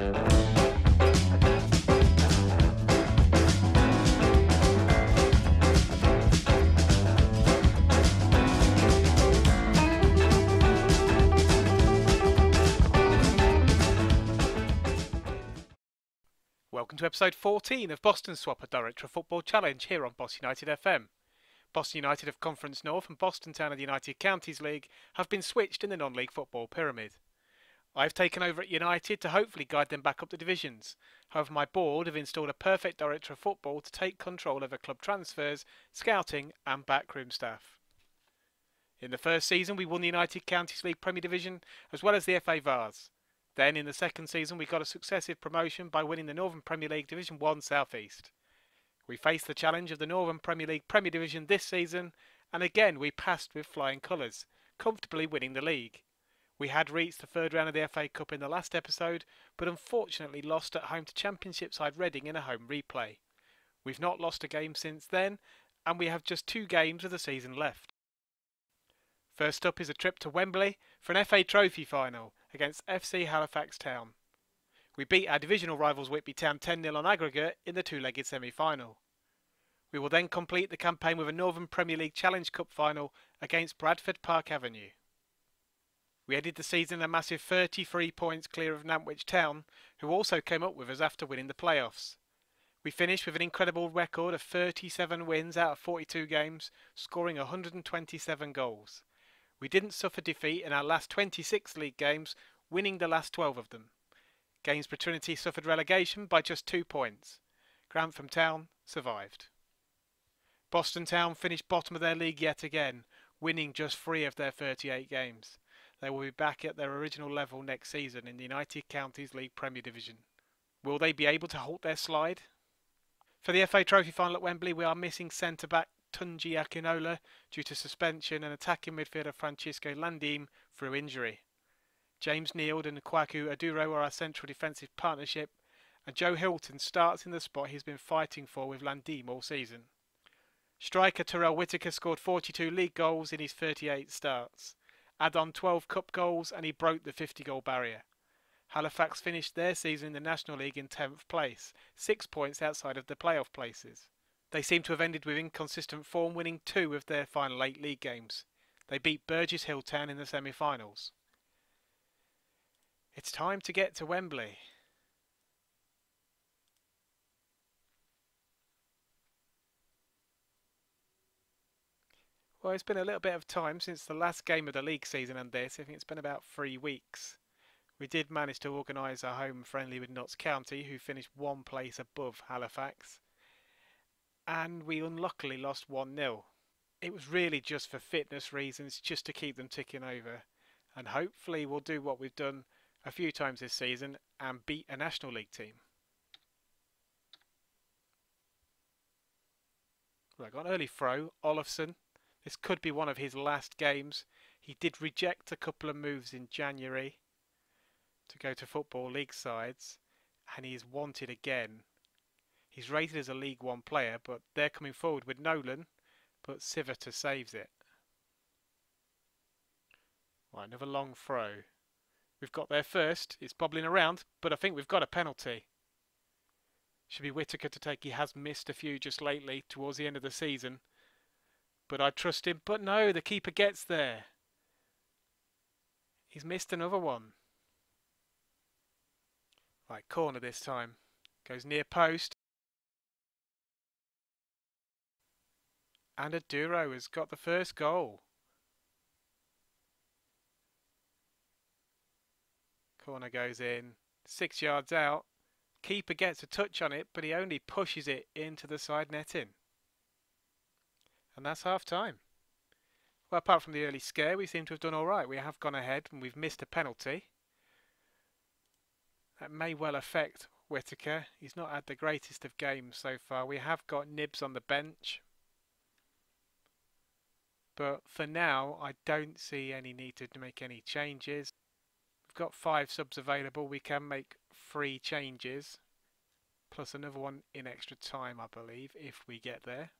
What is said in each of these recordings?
Welcome to episode 14 of Boston Swapper Director of Football Challenge here on Boston United FM. Boston United of Conference North and Boston Town of the United Counties League have been switched in the non-league football pyramid. I've taken over at United to hopefully guide them back up the divisions. However, my board have installed a perfect director of football to take control over club transfers, scouting and backroom staff. In the first season we won the United Counties League Premier Division as well as the FA Vase. Then in the second season we got a successive promotion by winning the Northern Premier League Division 1 South East. We faced the challenge of the Northern Premier League Premier Division this season and again we passed with flying colours, comfortably winning the league. We had reached the third round of the FA Cup in the last episode but unfortunately lost at home to Championship side Reading in a home replay. We've not lost a game since then and we have just two games of the season left. First up is a trip to Wembley for an FA Trophy final against FC Halifax Town. We beat our divisional rivals Whitby Town 10-0 on aggregate in the two-legged semi-final. We will then complete the campaign with a Northern Premier League Challenge Cup final against Bradford Park Avenue. We ended the season a massive 33 points clear of Nantwich Town, who also came up with us after winning the playoffs. We finished with an incredible record of 37 wins out of 42 games, scoring 127 goals. We didn't suffer defeat in our last 26 league games, winning the last 12 of them. Gainsborough Trinity suffered relegation by just two points. Grantham Town survived. Boston Town finished bottom of their league yet again, winning just three of their 38 games. They will be back at their original level next season in the United Counties League Premier Division. Will they be able to halt their slide? For the FA Trophy final at Wembley, we are missing centre back Tunji Akinola due to suspension and attacking midfielder Francisco Landim through injury. James Neild and Kwaku Oduro are our central defensive partnership, and Joe Hilton starts in the spot he's been fighting for with Landim all season. Striker Terrell Whitaker scored 42 league goals in his 38 starts. Add on 12 cup goals and he broke the 50 goal barrier. Halifax finished their season in the National League in 10th place, six points outside of the playoff places. They seem to have ended with inconsistent form, winning two of their final eight league games. They beat Burgess Hill Town in the semi finals. It's time to get to Wembley. Well, it's been a little bit of time since the last game of the league season and this. I think it's been about three weeks. We did manage to organise a home friendly with Notts County, who finished one place above Halifax and we unluckily lost 1 0. It was really just for fitness reasons, just to keep them ticking over. And hopefully, we'll do what we've done a few times this season and beat a National League team. Right, got an early throw. Olofsson. This could be one of his last games. He did reject a couple of moves in January to go to Football League sides, and he is wanted again He's rated as a League One player, but they're coming forward with Nolan, but Siviter saves it. Right, another long throw. We've got there first. It's bobbling around, but I think we've got a penalty. Should be Whitaker to take. He has missed a few just lately towards the end of the season. But I trust him. But no, the keeper gets there. He's missed another one. Right, corner this time. Goes near post. And Oduro has got the first goal. Corner goes in. Six yards out. Keeper gets a touch on it, but he only pushes it into the side netting. And that's half time. Well, apart from the early scare, we seem to have done all right. We have gone ahead and we've missed a penalty. That may well affect Whitaker. He's not had the greatest of games so far. We have got Nibs on the bench. But for now, I don't see any need to make any changes. We've got five subs available. We can make three changes. Plus another one in extra time, I believe, if we get there.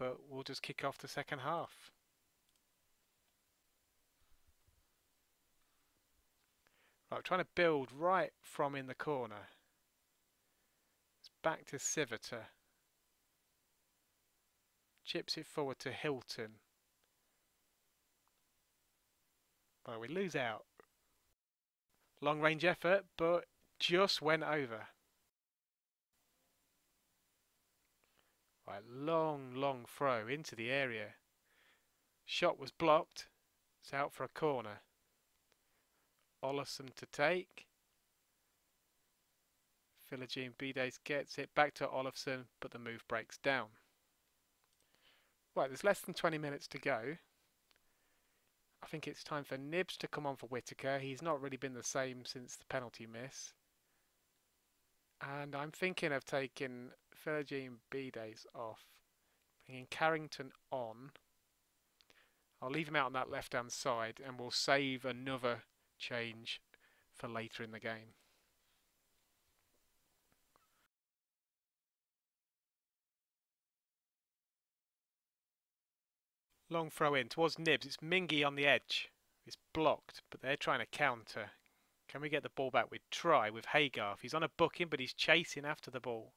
But we'll just kick off the second half. Right, trying to build right from in the corner. It's back to Siviter. Chips it forward to Hilton. Well, we lose out. Long range effort, but just went over. Right, long, long throw into the area. Shot was blocked. It's out for a corner. Olofsson to take. Philogene Bidace gets it back to Olofsson, but the move breaks down. Right, there's less than 20 minutes to go. I think it's time for Nibs to come on for Whitaker. He's not really been the same since the penalty miss. And I'm thinking of taking Philogene Bidace off, bringing Carrington on. I'll leave him out on that left hand side and we'll save another change for later in the game. Long throw in towards Nibs. It's Mingy on the edge. It's blocked, but they're trying to counter. Can we get the ball back? We'd try with Haygarth. He's on a booking, but he's chasing after the ball.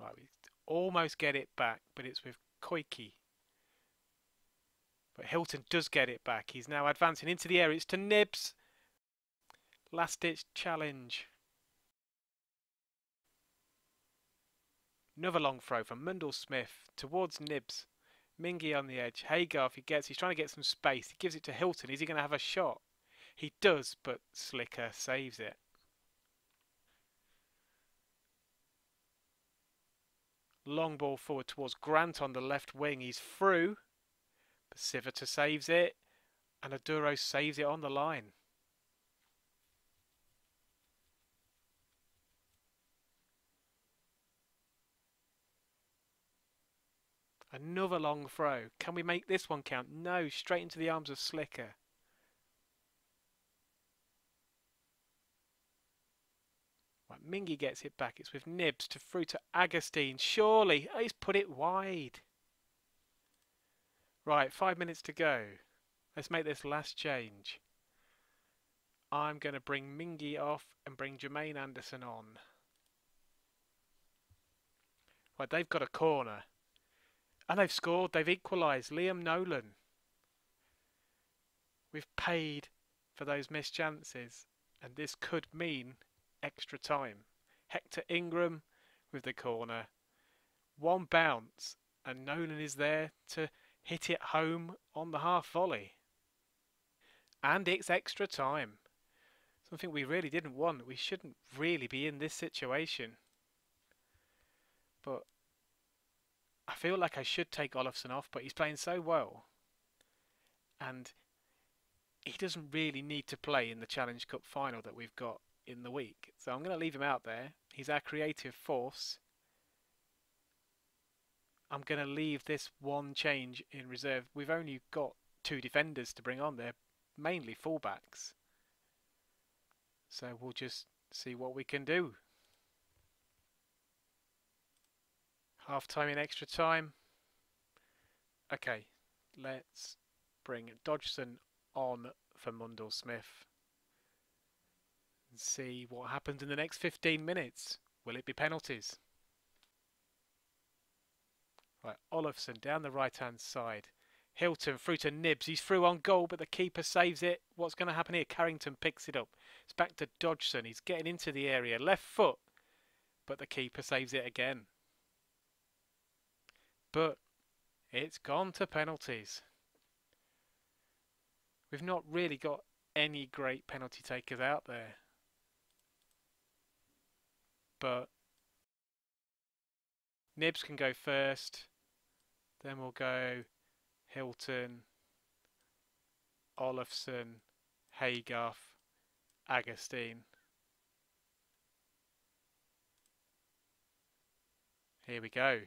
Right, we almost get it back, but it's with Koike. But Hilton does get it back. He's now advancing into the area. It's to Nibs. Last ditch challenge. Another long throw from Mundell Smith towards Nibs. Mingy on the edge. Haygarth, he gets, he's trying to get some space. He gives it to Hilton. Is he going to have a shot? He does, but Slicker saves it. Long ball forward towards Grant on the left wing. He's through. But Siviter saves it. And Oduro saves it on the line. Another long throw. Can we make this one count? No, straight into the arms of Slicker. Mingy gets it back. It's with Nibs to through to Agustin. Surely, oh, he's put it wide. Right, five minutes to go. Let's make this last change. I'm going to bring Mingy off and bring Jermaine Anderson on. Right, they've got a corner. And they've scored. They've equalised. Liam Nolan. We've paid for those missed chances. And this could mean extra time. Hector Ingram with the corner. One bounce. And Nolan is there to hit it home on the half volley. And it's extra time. Something we really didn't want. We shouldn't really be in this situation. But I feel like I should take Olofsson off, but he's playing so well. And he doesn't really need to play in the Challenge Cup final that we've got in the week. So I'm going to leave him out there. He's our creative force. I'm going to leave this one change in reserve. We've only got two defenders to bring on. They're mainly fullbacks. So we'll just see what we can do. Half time in extra time. Okay, let's bring Dodgson on for Mundell Smith and see what happens in the next 15 minutes. Will it be penalties? Right, Olofsson down the right hand side. Hilton through to Nibs. He's through on goal, but the keeper saves it. What's going to happen here? Carrington picks it up. It's back to Dodgson. He's getting into the area. Left foot, but the keeper saves it again. But it's gone to penalties. We've not really got any great penalty takers out there. But Nibs can go first. Then we'll go Hilton, Olofsson, Haygarth, Agustin. Here we go.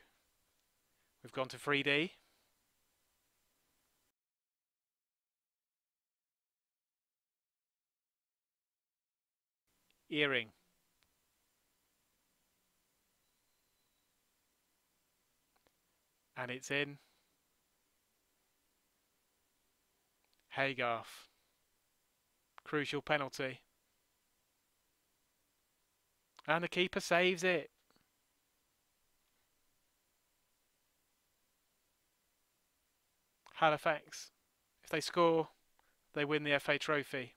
We've gone to 3D. Earring. And it's in. Haygarth. Crucial penalty. And the keeper saves it. Halifax. If they score, they win the FA Trophy.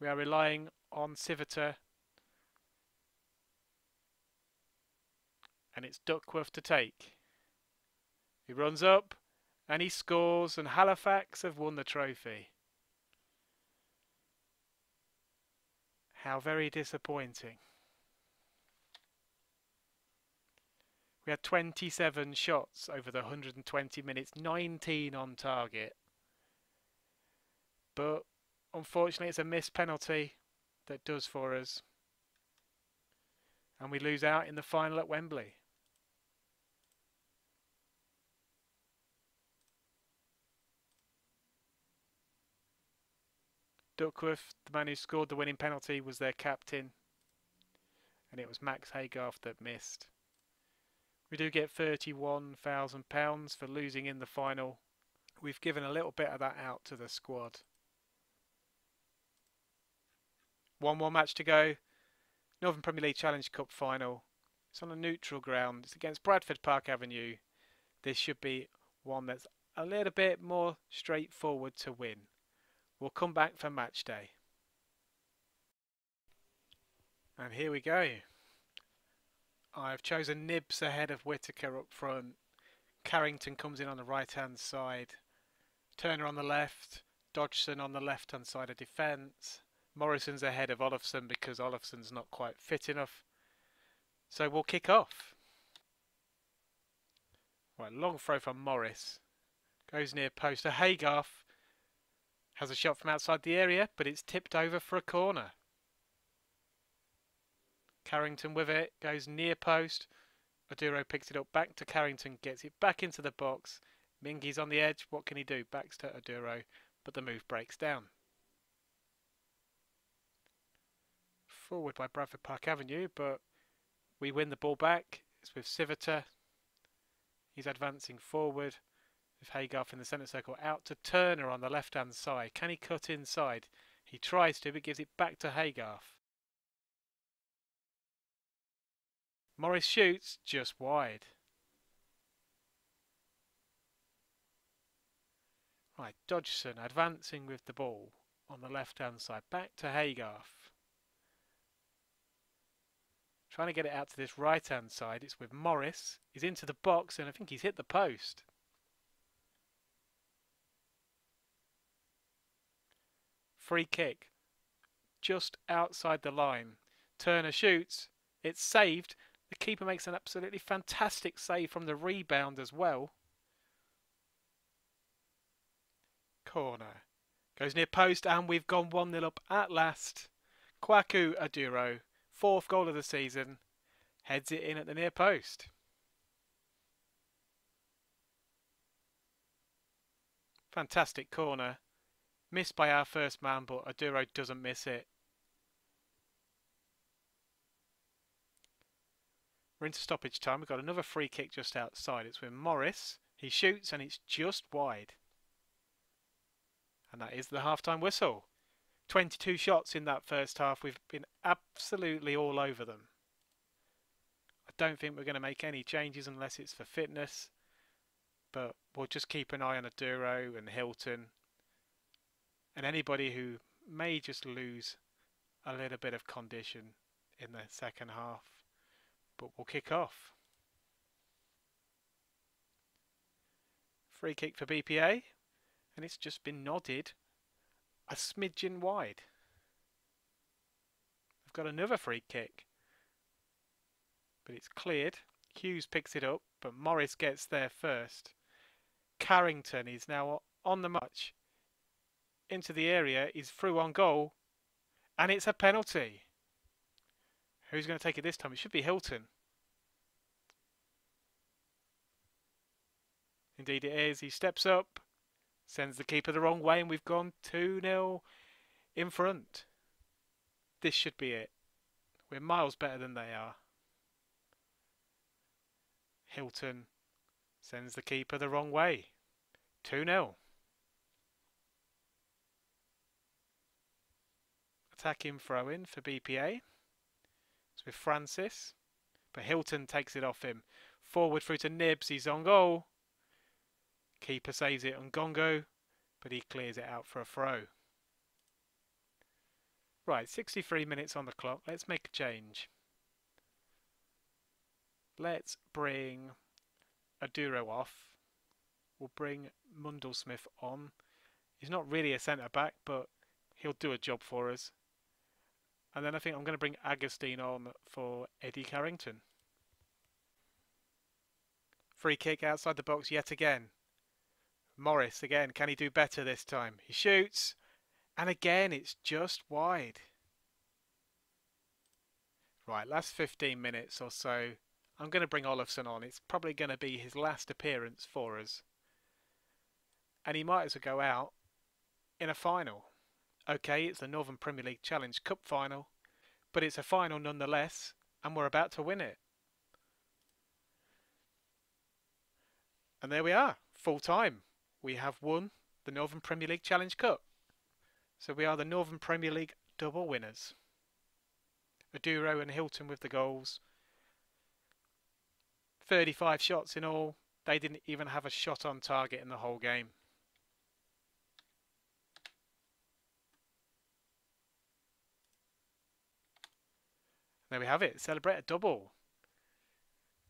We are relying on Siviter. And it's Duckworth to take. He runs up and he scores and Halifax have won the trophy. How very disappointing. We had 27 shots over the 120 minutes, 19 on target. But unfortunately, it's a missed penalty that does for us. And we lose out in the final at Wembley. Duckworth, the man who scored the winning penalty, was their captain. And it was Max Haygarth that missed. We do get £31,000 for losing in the final. We've given a little bit of that out to the squad. One more match to go. Northern Premier League Challenge Cup final. It's on a neutral ground. It's against Bradford Park Avenue. This should be one that's a little bit more straightforward to win. We'll come back for match day. And here we go. I've chosen Nibs ahead of Whitaker up front. Carrington comes in on the right hand side. Turner on the left. Dodgson on the left hand side of defence. Morrison's ahead of Olofsson because Olofsson's not quite fit enough. So we'll kick off. Right, long throw from Morris. Goes near post to Haygarth. Has a shot from outside the area, but it's tipped over for a corner. Carrington with it, goes near post. Oduro picks it up back to Carrington, gets it back into the box. Mingy's on the edge, what can he do? Backs to Oduro, but the move breaks down. Forward by Bradford Park Avenue, but we win the ball back. It's with Siviter. He's advancing forward with Haygarth in the centre circle out to Turner on the left hand side. Can he cut inside? He tries to, but gives it back to Haygarth. Morris shoots just wide. Right, Dodgson advancing with the ball on the left hand side. Back to Haygarth. Trying to get it out to this right hand side. It's with Morris. He's into the box and I think he's hit the post. Free kick. Just outside the line. Turner shoots. It's saved. The keeper makes an absolutely fantastic save from the rebound as well. Corner. Goes near post and we've gone 1-0 up at last. Kwaku Oduro, fourth goal of the season, heads it in at the near post. Fantastic corner. Missed by our first man, but Oduro doesn't miss it. We're into stoppage time. We've got another free kick just outside. It's with Morris. He shoots and it's just wide. And that is the half-time whistle. 22 shots in that first half. We've been absolutely all over them. I don't think we're going to make any changes unless it's for fitness. But we'll just keep an eye on Oduro and Hilton and anybody who may just lose a little bit of condition in the second half. But we'll kick off. Free kick for BPA, and it's just been nodded a smidgen wide. We've got another free kick, but it's cleared. Hughes picks it up, but Morris gets there first. Carrington is now on the match into the area, is through on goal, and it's a penalty. Who's going to take it this time? It should be Hilton. Indeed it is. He steps up, sends the keeper the wrong way, and we've gone 2-0 in front. This should be it. We're miles better than they are. Hilton sends the keeper the wrong way. 2-0. Attacking throw in for BPA. It's with Francis. But Hilton takes it off him. Forward through to Nibs. He's on goal. Keeper saves it on Gongo, but he clears it out for a throw. Right, 63 minutes on the clock. Let's make a change. Let's bring Oduro off. We'll bring Mundlesmith on. He's not really a centre back, but he'll do a job for us. And then I think I'm going to bring Agustin on for Eddie Carrington. Free kick outside the box yet again. Morris again. Can he do better this time? He shoots. And again, it's just wide. Right, last 15 minutes or so. I'm going to bring Olofsson on. It's probably going to be his last appearance for us. And he might as well go out in a final. Okay, it's the Northern Premier League Challenge Cup final, but it's a final nonetheless, and we're about to win it. And there we are, full time. We have won the Northern Premier League Challenge Cup. So we are the Northern Premier League double winners. Oduro and Hilton with the goals. 35 shots in all. They didn't even have a shot on target in the whole game. There we have it. Celebrate a double.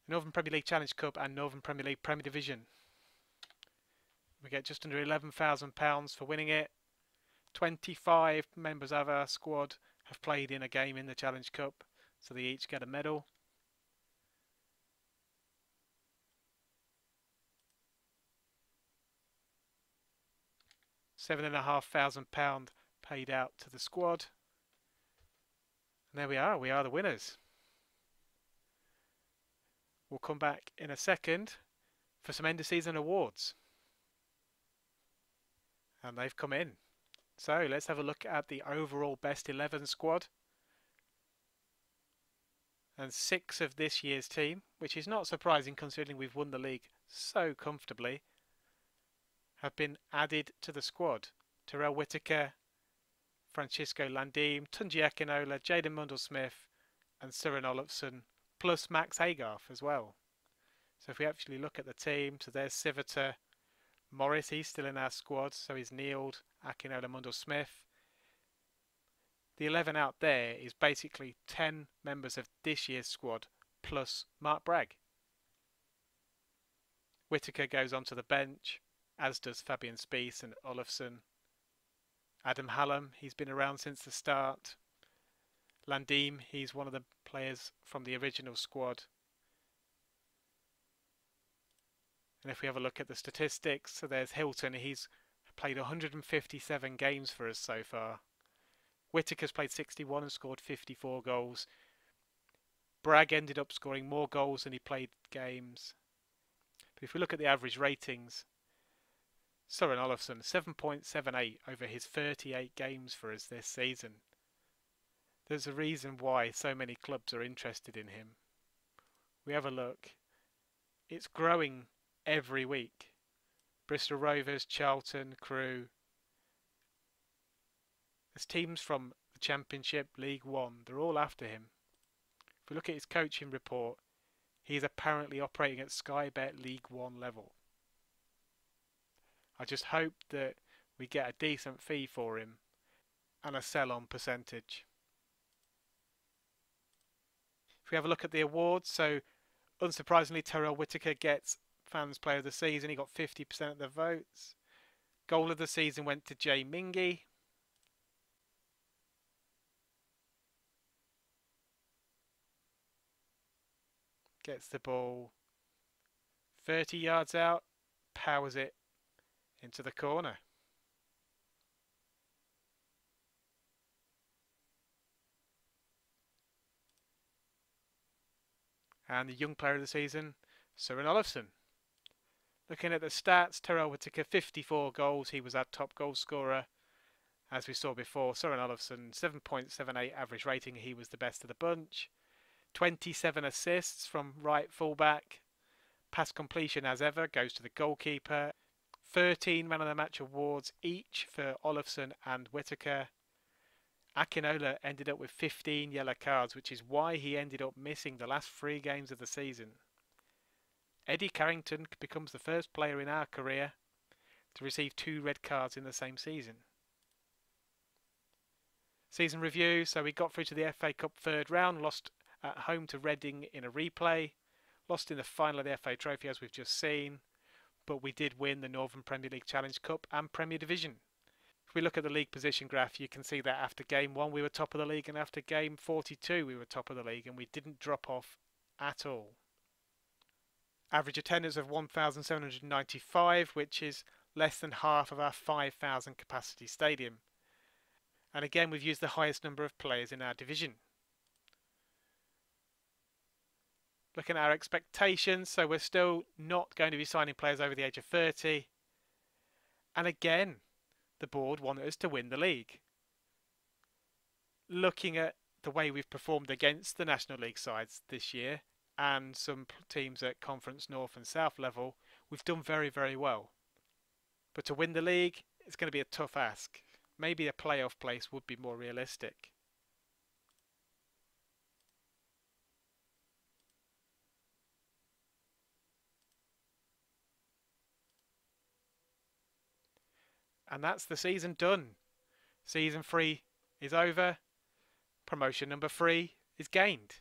Northern Premier League Challenge Cup and Northern Premier League Premier Division. We get just under £11,000 for winning it. 25 members of our squad have played in a game in the Challenge Cup, so they each get a medal. Seven and a half thousand pound paid out to the squad. And there we are, we are the winners. We'll come back in a second for some end of season awards. And they've come in. So let's have a look at the overall best 11 squad. And six of this year's team, which is not surprising considering we've won the league so comfortably, have been added to the squad. Terrell Whitaker, Francisco Landim, Tunji Akinola, Jaden Mundlesmith and Søren Olofsson, plus Max Haygarth as well. So if we actually look at the team, so there's Siviter, Morris, he's still in our squad, so he's Neild, Akinola Mundlesmith. The 11 out there is basically 10 members of this year's squad plus Mark Bragg. Whitaker goes onto the bench, as does Fabian Spies and Olofsson. Adam Hallam, he's been around since the start. Landim, he's one of the players from the original squad. And if we have a look at the statistics, so there's Hilton, he's played 157 games for us so far. Whitaker's played 61 and scored 54 goals. Bragg ended up scoring more goals than he played games. But if we look at the average ratings, Søren Olofsson, 7.78 over his 38 games for us this season. There's a reason why so many clubs are interested in him. We have a look. It's growing every week. Bristol Rovers, Charlton, Crewe. There's teams from the Championship, League One, they're all after him. If we look at his coaching report, he's apparently operating at Sky Bet League One level. I just hope that we get a decent fee for him and a sell on percentage. If we have a look at the awards, so unsurprisingly, Terrell Whitaker gets Fans Player of the Season. He got 50% of the votes. Goal of the season went to Jay Mingy. Gets the ball 30 yards out, powers it into the corner. And the young player of the season, Søren Olofsson. Looking at the stats, Terrell Whitaker 54 goals. He was our top goal scorer. As we saw before, Søren Olofsson 7.78 average rating. He was the best of the bunch. 27 assists from right fullback. Pass completion as ever goes to the goalkeeper. 13 man of the match awards each for Olofsson and Whitaker. Akinola ended up with 15 yellow cards, which is why he ended up missing the last three games of the season. Eddie Carrington becomes the first player in our career to receive two red cards in the same season. Season review, so we got through to the FA Cup third round, lost at home to Reading in a replay, lost in the final of the FA Trophy as we've just seen, but we did win the Northern Premier League Challenge Cup and Premier Division. If we look at the league position graph, you can see that after game one we were top of the league, and after game 42 we were top of the league, and we didn't drop off at all. Average attendance of 1,795, which is less than half of our 5,000 capacity stadium. And again, we've used the highest number of players in our division. Looking at our expectations, so we're still not going to be signing players over the age of 30. And again, the board wanted us to win the league. Looking at the way we've performed against the National League sides this year and some teams at Conference North and South level, we've done very, very well. But to win the league, it's going to be a tough ask. Maybe a playoff place would be more realistic. And that's the season done. Season three is over. Promotion number three is gained.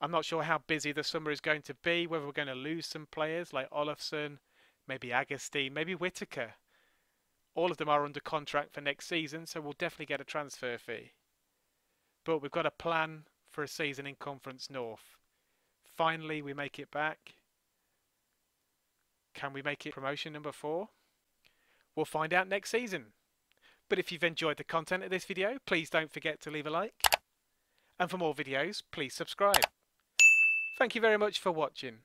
I'm not sure how busy the summer is going to be, whether we're going to lose some players like Olofsson, maybe Agustin, maybe Whitaker. All of them are under contract for next season, so we'll definitely get a transfer fee. But we've got a plan for a season in Conference North. Finally, we make it back. Can we make it promotion number four? We'll find out next season. But if you've enjoyed the content of this video, please don't forget to leave a like. And for more videos, please subscribe. Thank you very much for watching.